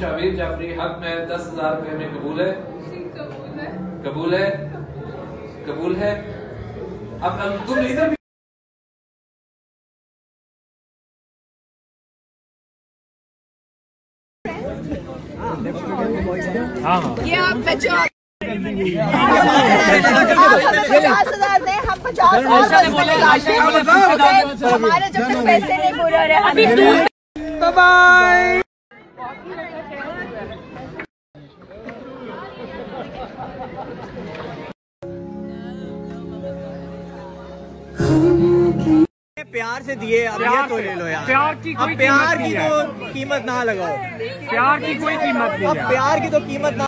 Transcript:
शाबिर जाफरी हक में दस हज़ार रुपए में कबूल है। कबूल है? कबूल है? अब अब तुम इधर भी ये आप बचो पचास हज़ार दे हम पचास हमारे जब तक पैसे नहीं पूरे हो रहे अभी प्यार से दिए अब ये तो ले लो यार। प्यार की कोई अब प्यार कीमत की तो कीमत ना लगाओ। प्यार की कोई कीमत नहीं अब प्यार की तो कीमत ना